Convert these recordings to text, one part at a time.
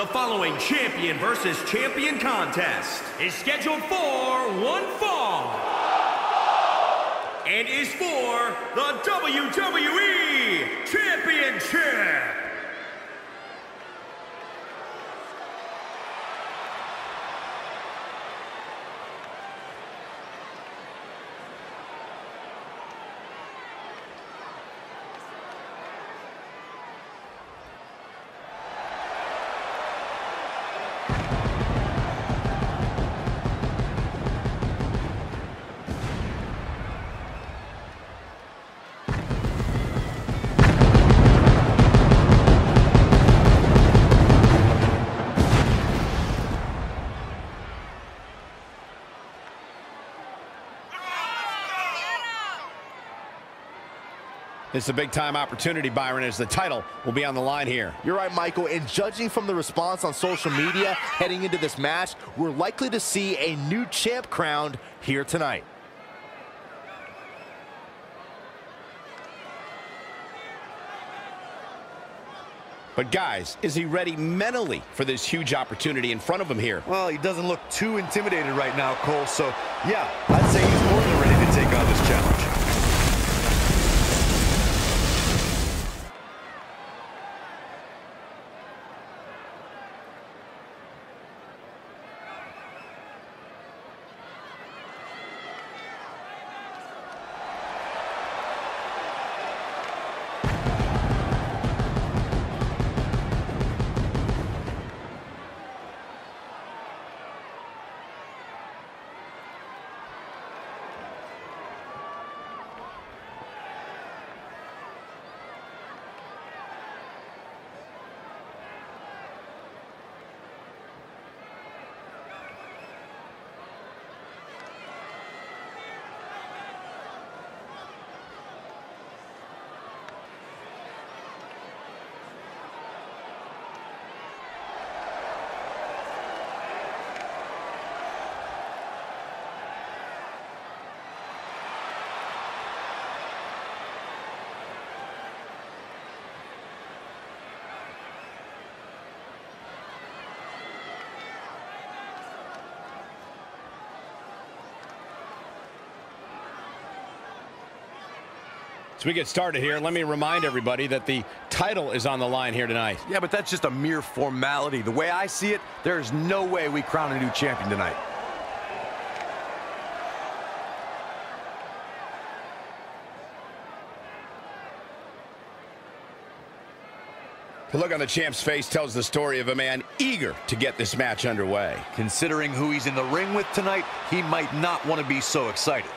The following champion versus champion contest is scheduled for one fall and is for the WWE It's a big time opportunity, Byron, as the title will be on the line here. You're right, Michael. And judging from the response on social media heading into this match, we're likely to see a new champ crowned here tonight. But guys, is he ready mentally for this huge opportunity in front of him here? Well, he doesn't look too intimidated right now, Cole. So, yeah, I'd say As we get started here, let me remind everybody that the title is on the line here tonight. Yeah, but that's just a mere formality. The way I see it, there's no way we crown a new champion tonight. The look on the champ's face tells the story of a man eager to get this match underway. Considering who he's in the ring with tonight, he might not want to be so excited.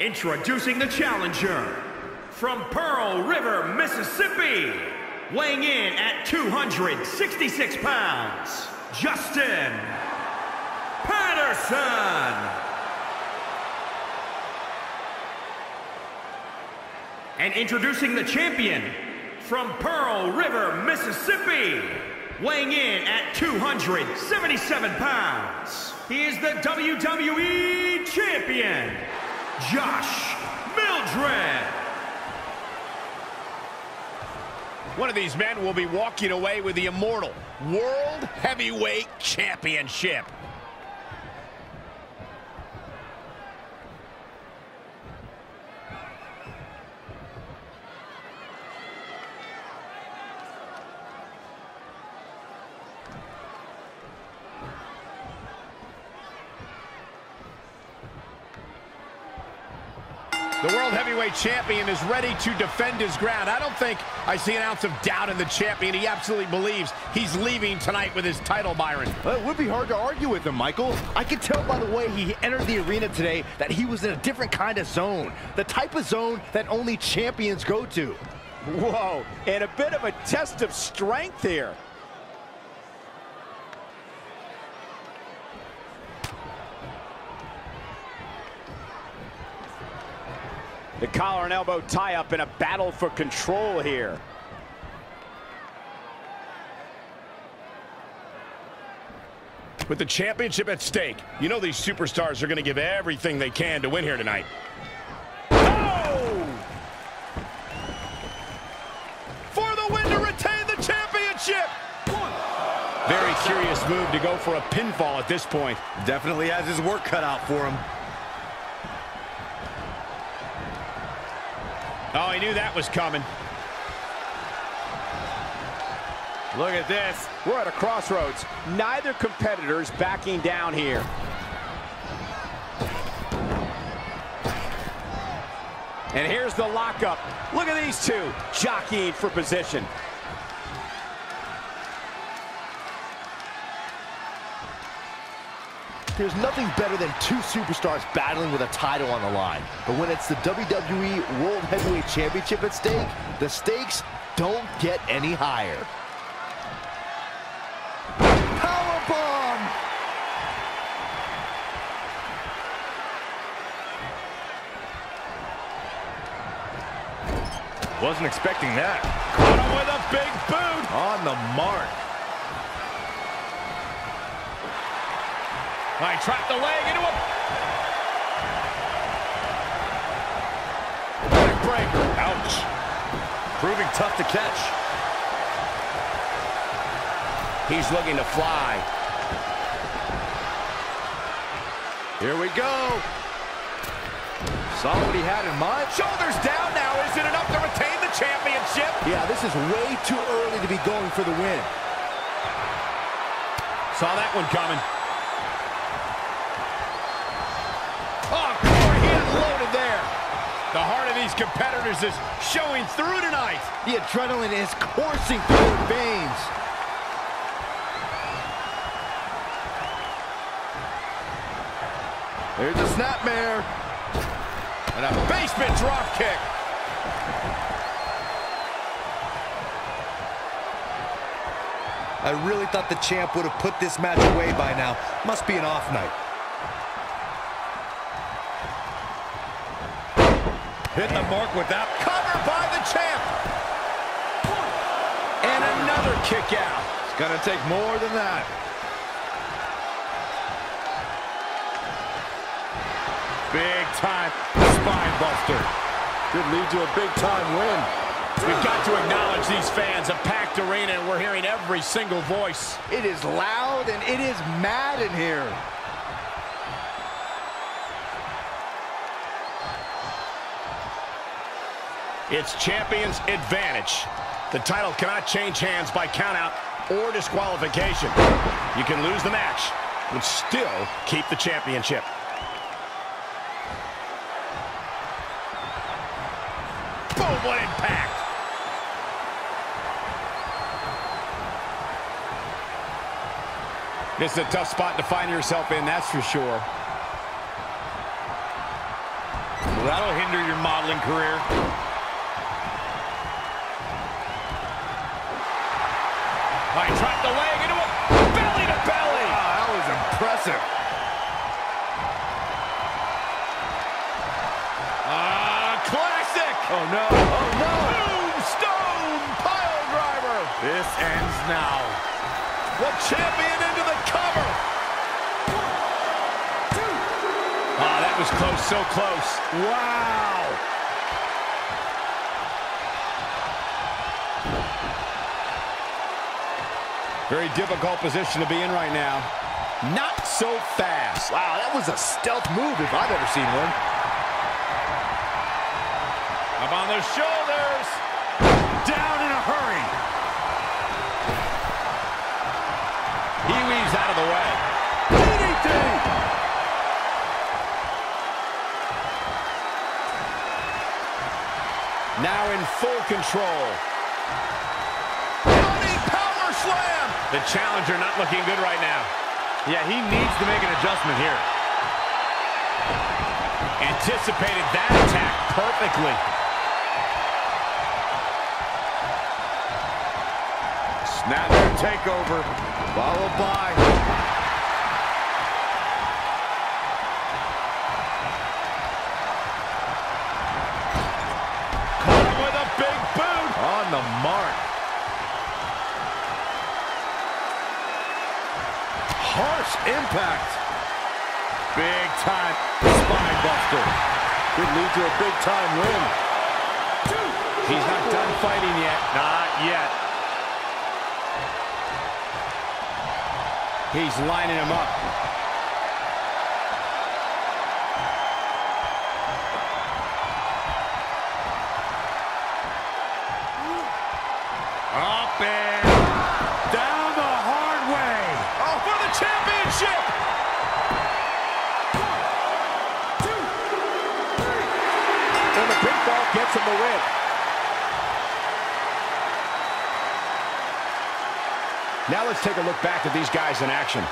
Introducing the challenger from Pearl River, Mississippi, weighing in at 266 pounds, Justin Patterson. And introducing the champion from Pearl River, Mississippi, weighing in at 277 pounds. He is the WWE Champion, Josh Mildred. One of these men will be walking away with the immortal World Heavyweight Championship. The World Heavyweight Champion is ready to defend his ground. I don't think I see an ounce of doubt in the champion. He absolutely believes he's leaving tonight with his title, Byron. Well, it would be hard to argue with him, Michael. I could tell by the way he entered the arena today that he was in a different kind of zone. The type of zone that only champions go to. Whoa, and a bit of a test of strength here. The collar and elbow tie-up in a battle for control here. With the championship at stake, you know these superstars are going to give everything they can to win here tonight. Oh! For the win to retain the championship! Very curious move to go for a pinfall at this point. Definitely has his work cut out for him. Oh, he knew that was coming. Look at this. We're at a crossroads. Neither competitor's backing down here. And here's the lockup. Look at these two jockeying for position. There's nothing better than two superstars battling with a title on the line. But when it's the WWE World Heavyweight Championship at stake, the stakes don't get any higher. Powerbomb! Wasn't expecting that. Caught him with a big boot. On the mark. I trapped the leg into a... Breaker. Ouch. Proving tough to catch. He's looking to fly. Here we go. Saw what he had in mind. Shoulders down now. Is it enough to retain the championship? Yeah, this is way too early to be going for the win. Saw that one coming. Oh, he unloaded there. The heart of these competitors is showing through tonight. The adrenaline is coursing through their veins. There's a snapmare. And a basement drop kick. I really thought the champ would have put this match away by now. Must be an off night. Hit the mark with that. Covered by the champ. And another kick out. It's going to take more than that. Big time spine buster. Could lead to a big time win. We've got to acknowledge these fans, a packed arena, and we're hearing every single voice. It is loud and it is mad in here. It's champion's advantage. The title cannot change hands by countout or disqualification. You can lose the match, but still keep the championship. Boom, what impact! This is a tough spot to find yourself in, that's for sure. Well, that'll hinder your modeling career. I trapped the leg into a belly to belly. Wow, that was impressive. Ah, classic. Oh, no. Oh, no. Tombstone pile driver. This ends now. The champion into the cover. Ah, that was close, so close. Wow. Very difficult position to be in right now. Not so fast. Wow, that was a stealth move if I've ever seen one. Up on the shoulders. Down in a hurry. He weaves out of the way. DDT. Now in full control. Running power slam. The challenger not looking good right now. Yeah, he needs to make an adjustment here. Anticipated that attack perfectly. Snapmare takeover. Followed by... Impact. Big time spine buster. Could lead to a big time win. He's not done fighting yet. Not yet. He's lining him. Up Championship! And the gets him the win. Now let's take a look back at these guys in action.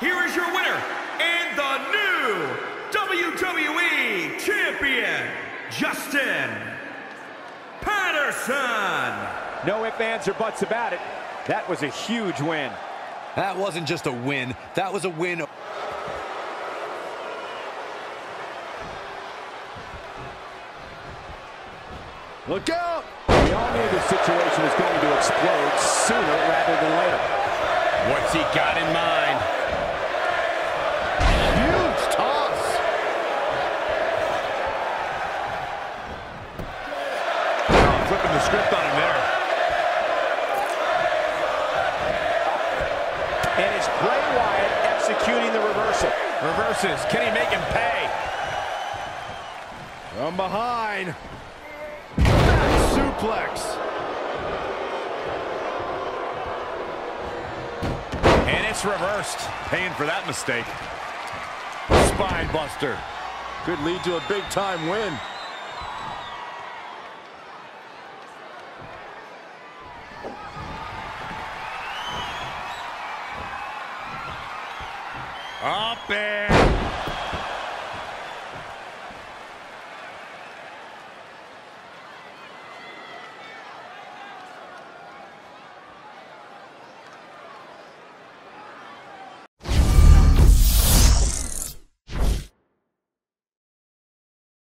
Here is your winner and the new WWE Champion, Justin Patterson. No ifs, ands, or buts about it. That was a huge win. That wasn't just a win. That was a win. Look out! We all knew the situation was going to explode sooner rather than later. What's he got in mind? Reversal. Reverses. Can he make him pay? From behind. Suplex. And it's reversed. Paying for that mistake. Spine buster. Could lead to a big time win. Up and